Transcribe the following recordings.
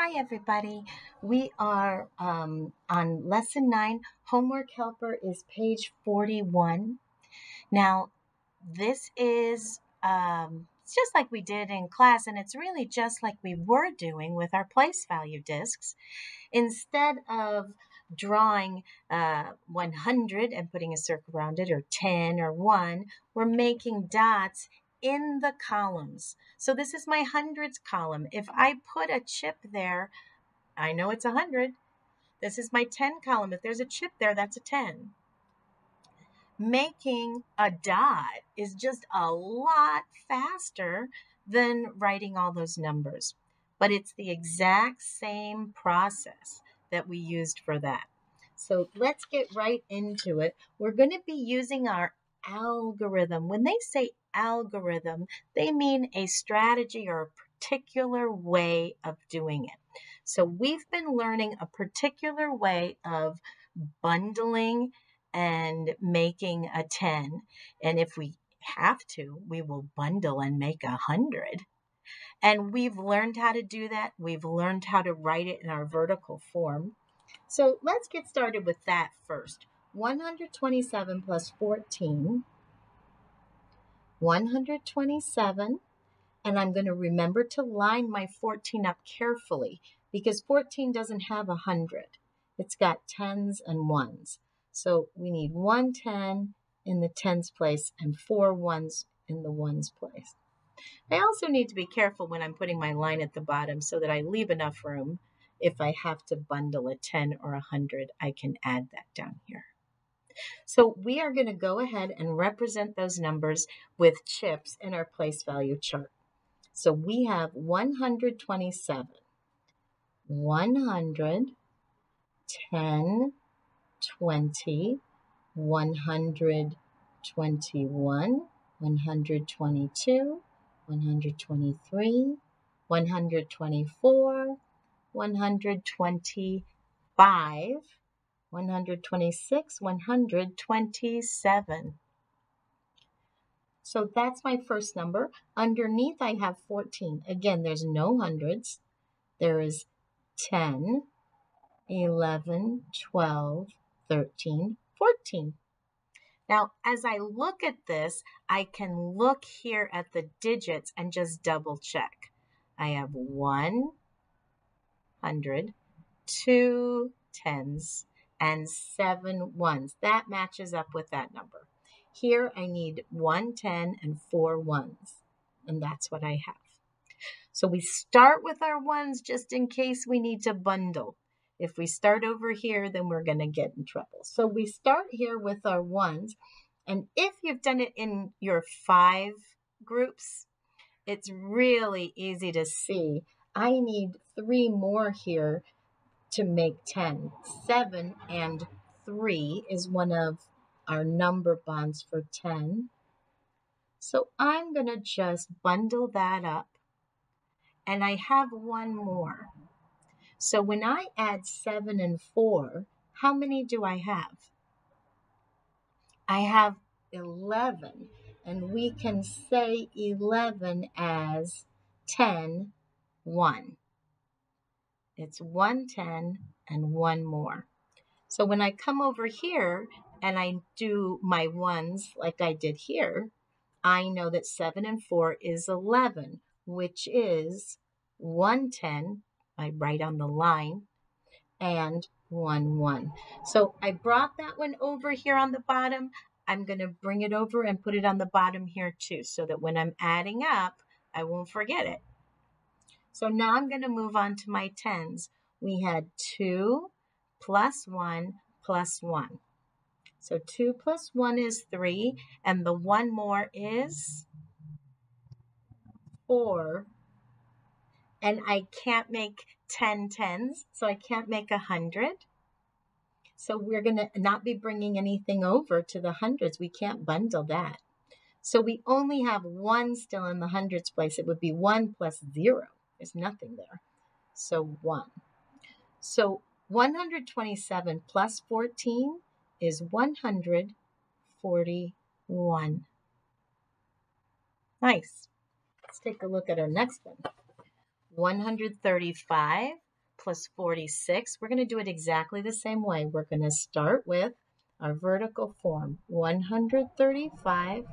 Hi, everybody. We are um, on lesson nine. Homework helper is page 41. Now, this is um, it's just like we did in class, and it's really just like we were doing with our place value discs. Instead of drawing uh, 100 and putting a circle around it, or 10 or 1, we're making dots in the columns. So this is my hundreds column. If I put a chip there, I know it's a 100. This is my 10 column. If there's a chip there, that's a 10. Making a dot is just a lot faster than writing all those numbers. But it's the exact same process that we used for that. So let's get right into it. We're going to be using our algorithm. When they say algorithm, they mean a strategy or a particular way of doing it. So we've been learning a particular way of bundling and making a 10. And if we have to, we will bundle and make a 100. And we've learned how to do that. We've learned how to write it in our vertical form. So let's get started with that first. 127 plus 14, 127, and I'm going to remember to line my 14 up carefully because 14 doesn't have a 100. It's got tens and ones. So we need one 10 in the tens place and four ones in the ones place. I also need to be careful when I'm putting my line at the bottom so that I leave enough room. If I have to bundle a 10 or a 100, I can add that down here. So we are going to go ahead and represent those numbers with chips in our place value chart. So we have 127, 100, 10, 20, 121, 122, 123, 124, 125, 126, 127. So that's my first number. Underneath I have 14. Again, there's no hundreds. There is 10, 11, 12, 13, 14. Now, as I look at this, I can look here at the digits and just double check. I have one hundred, two tens, and seven ones. That matches up with that number. Here I need one 10 and four ones, and that's what I have. So we start with our ones just in case we need to bundle. If we start over here, then we're going to get in trouble. So we start here with our ones. And if you've done it in your five groups, it's really easy to see. I need three more here to make 10. 7 and 3 is one of our number bonds for 10. So I'm going to just bundle that up. And I have one more. So when I add 7 and 4, how many do I have? I have 11. And we can say 11 as 10, 1. It's 110 and one more. So when I come over here and I do my ones like I did here, I know that 7 and 4 is 11, which is 110, I write on the line, and 1, 1. So I brought that one over here on the bottom. I'm going to bring it over and put it on the bottom here too, so that when I'm adding up, I won't forget it. So now I'm going to move on to my tens. We had 2 plus 1 plus 1. So 2 plus 1 is 3, and the one more is 4. And I can't make 10 tens, so I can't make a 100. So we're going to not be bringing anything over to the hundreds. We can't bundle that. So we only have 1 still in the hundreds place. It would be 1 plus 0. There's nothing there. So 1. So 127 plus 14 is 141. Nice. Let's take a look at our next one. 135 plus 46. We're going to do it exactly the same way. We're going to start with our vertical form, 135,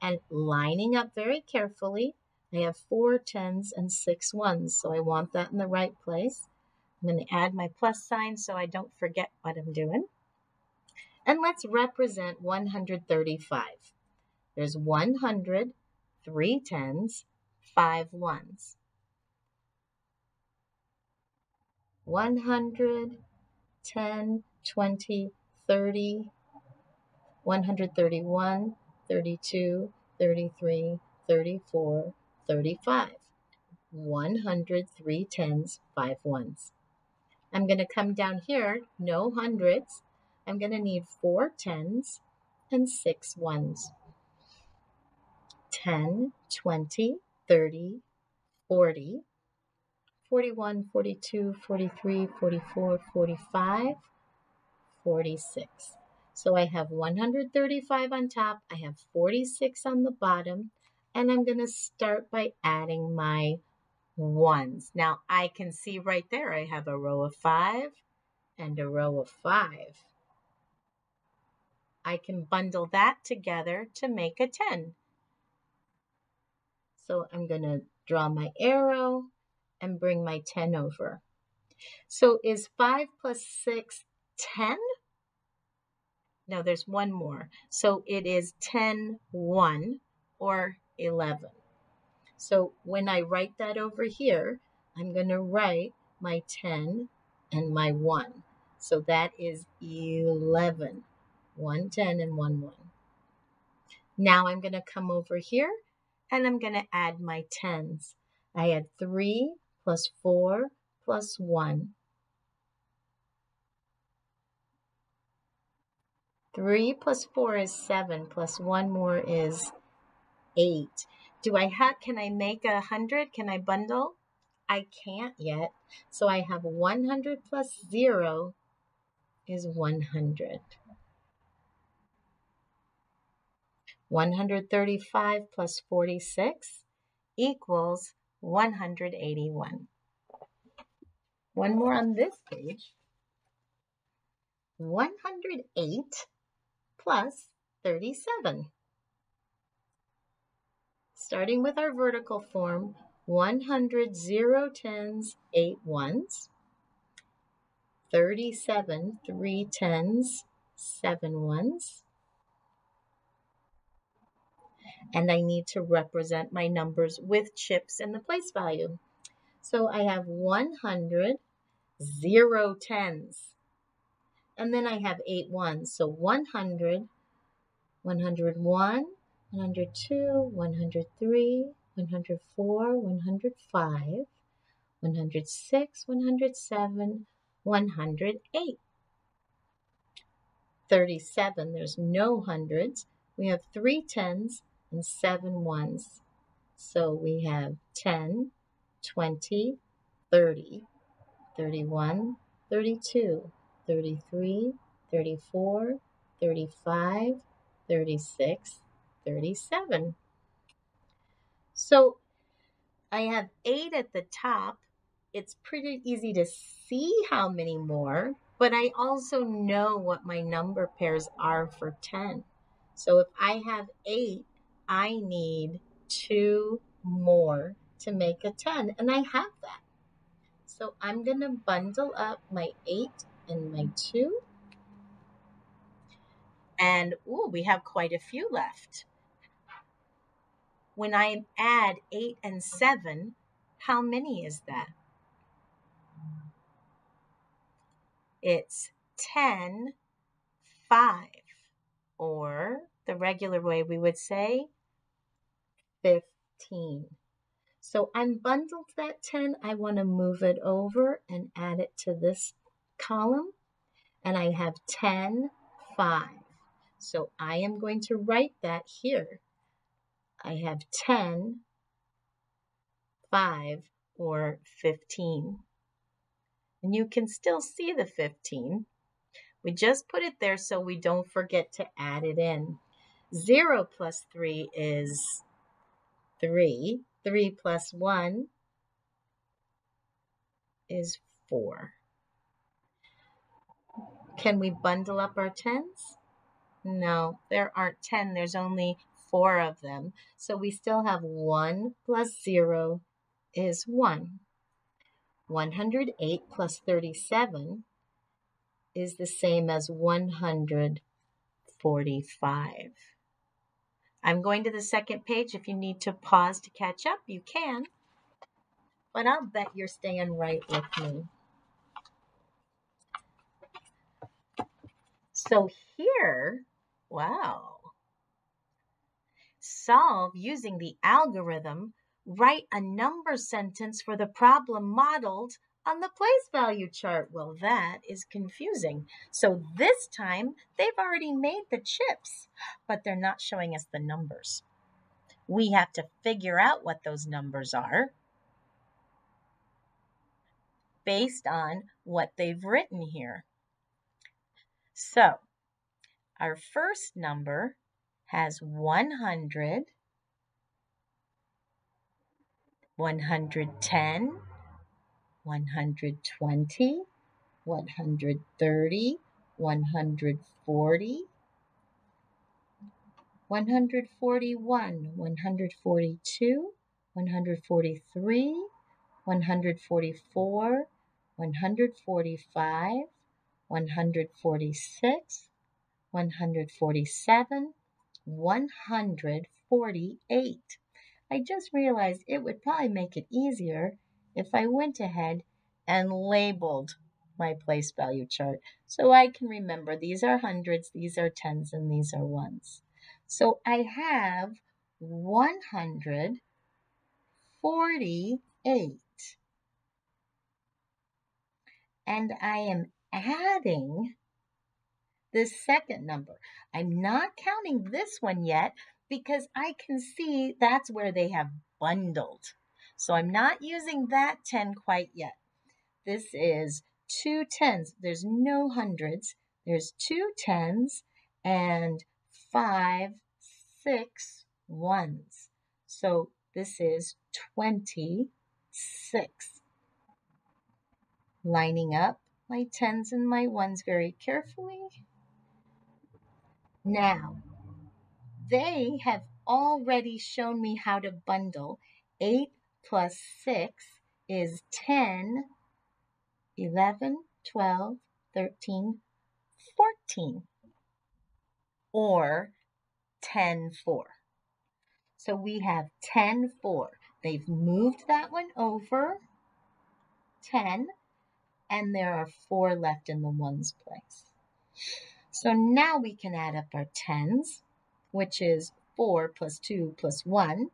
and lining up very carefully. I have four tens and six ones, so I want that in the right place. I'm going to add my plus sign so I don't forget what I'm doing. And let's represent 135. There's 100, three tens, five ones. 100, 10, 20, 30, 131, 32, 33, 34, 35. 100, three tens, five ones. I'm going to come down here, no hundreds. I'm going to need four tens and six ones. 10, 20, 30, 40, 41, 42, 43, 44, 45, 46. So I have 135 on top, I have 46 on the bottom, and I'm going to start by adding my ones. Now I can see right there I have a row of five and a row of five. I can bundle that together to make a 10. So I'm going to draw my arrow and bring my 10 over. So is 5 plus 6 10? No, there's one more. So it is 10, 1 or 11. So when I write that over here, I'm going to write my 10 and my 1. So that is 11. 1, 10 and 1, 1. Now I'm going to come over here and I'm going to add my tens. I had 3 plus 4 plus 1. 3 plus 4 is 7, plus 1 more is 8. Do I have, can I make a 100? Can I bundle? I can't yet. So I have 100 plus 0 is 100. 135 plus 46 equals 181. One more on this page. 108 plus 37. Starting with our vertical form, 100 0 tens, 8 ones. 37 3 tens, 7 ones and I need to represent my numbers with chips and the place value. So I have 100, 0 tens, and then I have 8 ones. So 100, 101, 102, 103, 104, 105, 106, 107, 108. 37, there's no hundreds. We have three tens, and seven ones. So we have 10, 20, 30, 31, 32, 33, 34, 35, 36, 37. So I have eight at the top. It's pretty easy to see how many more, but I also know what my number pairs are for 10. So if I have eight, I need two more to make a 10, and I have that. So I'm going to bundle up my 8 and my 2. And, ooh, we have quite a few left. When I add 8 and 7, how many is that? It's 10, 5, or the regular way we would say 15. So unbundled that 10. I want to move it over and add it to this column. And I have 10, 5. So I am going to write that here. I have 10, 5, or 15. And you can still see the 15. We just put it there so we don't forget to add it in. 0 plus 3 is 3. 3 plus 1 is 4. Can we bundle up our tens? No, there aren't 10. There's only four of them. So we still have 1 plus 0 is 1. 108 plus 37 is the same as 145. I'm going to the second page. If you need to pause to catch up, you can. But I'll bet you're staying right with me. So here, wow. Solve using the algorithm write a number sentence for the problem modeled on the place value chart. Well, that is confusing. So this time they've already made the chips, but they're not showing us the numbers. We have to figure out what those numbers are based on what they've written here. So our first number has 100 110, 120, 130, 140, 141, 142, 143, 144, 145, 146, 147, 148. I just realized it would probably make it easier if I went ahead and labeled my place value chart so I can remember these are hundreds, these are tens, and these are ones. So I have 148 and I am adding the second number. I'm not counting this one yet because I can see that's where they have bundled. So I'm not using that 10 quite yet. This is two tens. There's no hundreds. There's two tens and five, six ones. So this is 26. Lining up my tens and my ones very carefully. Now, they have already shown me how to bundle. 8 plus 6 is 10, 11, 12, 13, 14, or 10, 4. So we have 10, 4. They've moved that one over 10, and there are 4 left in the ones place. So now we can add up our tens which is 4 plus 2 plus 1,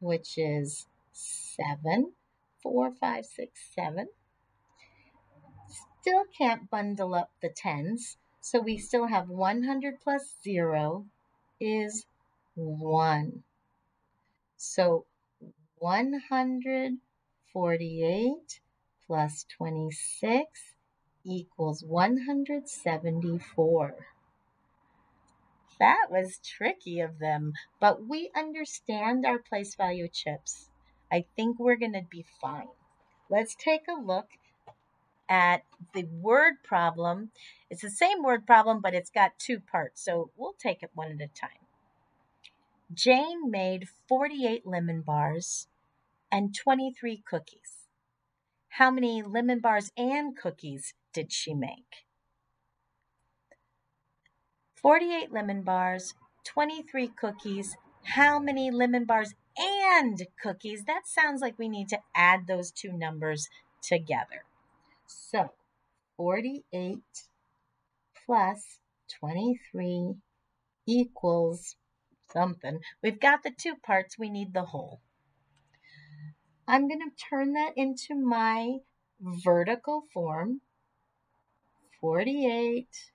which is 7. 4, 5, 6, 7. Still can't bundle up the tens, so we still have 100 plus 0 is 1. So 148 plus 26 equals 174. That was tricky of them, but we understand our place value chips. I think we're going to be fine. Let's take a look at the word problem. It's the same word problem, but it's got two parts, so we'll take it one at a time. Jane made 48 lemon bars and 23 cookies. How many lemon bars and cookies did she make? 48 lemon bars, 23 cookies. How many lemon bars and cookies? That sounds like we need to add those two numbers together. So 48 plus 23 equals something. We've got the two parts, we need the whole. I'm going to turn that into my vertical form. 48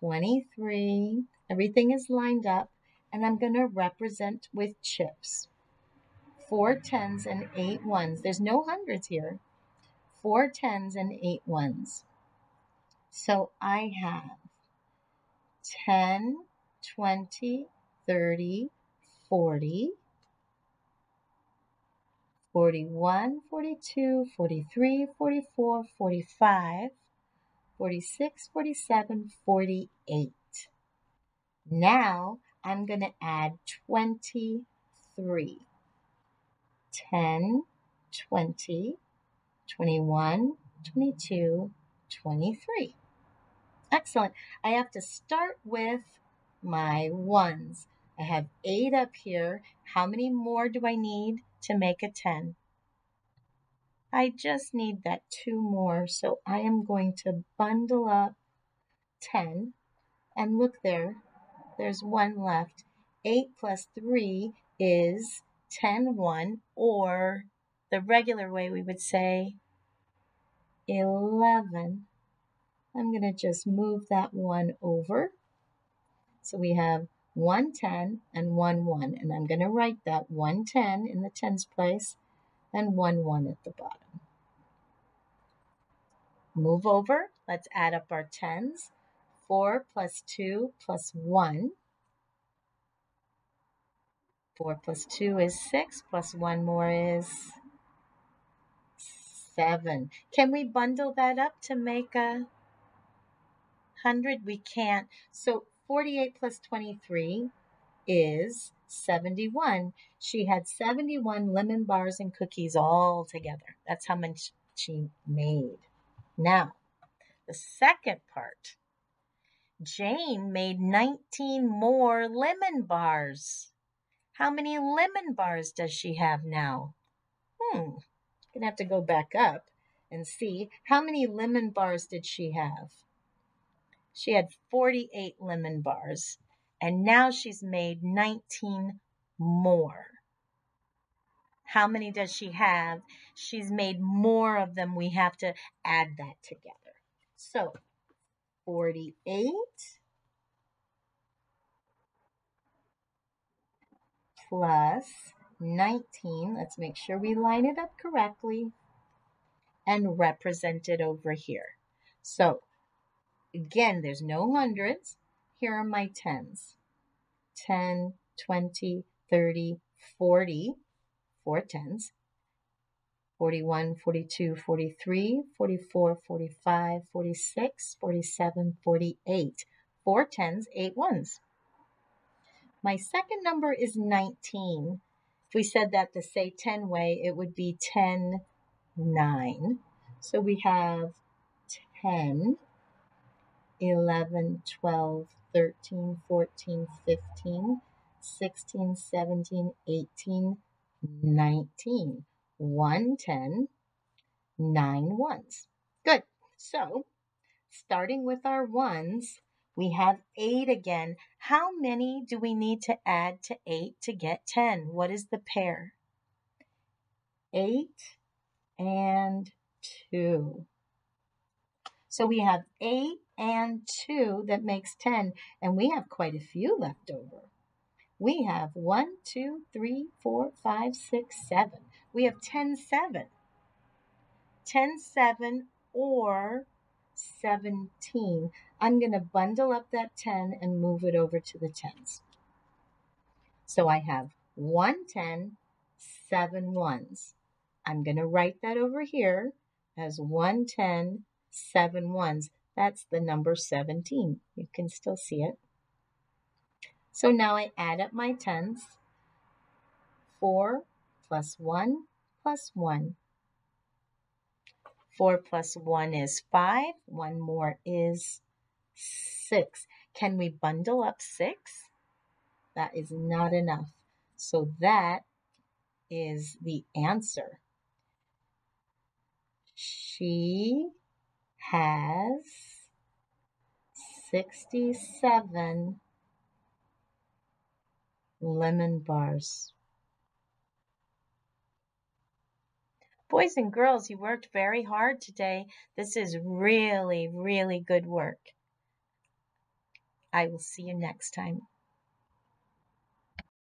23. Everything is lined up, and I'm going to represent with chips. Four tens and eight ones. There's no hundreds here. Four tens and eight ones. So I have 10, 20, 30, 40, 41, 42, 43, 44, 45, 46, 47, 48. Now I'm going to add 23. 10, 20, 21, 22, 23. Excellent. I have to start with my ones. I have 8 up here. How many more do I need to make a 10? I just need that two more, so I am going to bundle up 10. And look there, there's one left. 8 plus 3 is 10, 1, or the regular way we would say 11. I'm going to just move that 1 over. So we have 110 and 1 1. And I'm going to write that 110 in the tens place and 1 1 at the bottom. Move over. Let's add up our tens. 4 plus 2 plus 1. 4 plus 2 is 6, plus 1 more is 7. Can we bundle that up to make a 100? We can't. So 48 plus 23 is 71. She had 71 lemon bars and cookies all together. That's how much she made. Now, the second part. Jane made 19 more lemon bars. How many lemon bars does she have now? Hmm, gonna have to go back up and see how many lemon bars did she have? She had 48 lemon bars, and now she's made 19 more. How many does she have? She's made more of them. We have to add that together. So 48 plus 19. Let's make sure we line it up correctly and represent it over here. So Again, there's no hundreds. Here are my tens. 10, 20, 30, 40, four tens. 41, 42, 43, 44, 45, 46, 47, 48. Four tens, eight ones. My second number is 19. If we said that the say 10 way, it would be 10, 9. So we have 10, 11, 12, 13, 14, 15, 16, 17, 18, 19. 110, 9 ones. Good. So, starting with our ones, we have 8 again. How many do we need to add to 8 to get 10? What is the pair? 8 and 2. So we have 8 and 2 that makes 10, and we have quite a few left over. We have 1, 2, 3, 4, 5, 6, 7. We have 10, 7. 10, 7 or 17. I'm going to bundle up that 10 and move it over to the 10s. So I have 1 10, 7 ones. I'm going to write that over here as 1 10, seven ones. That's the number 17. You can still see it. So now I add up my tens. 4 plus 1 plus 1. 4 plus 1 is 5. 1 more is 6. Can we bundle up 6? That is not enough. So that is the answer. She has 67 lemon bars. Boys and girls, you worked very hard today. This is really, really good work. I will see you next time.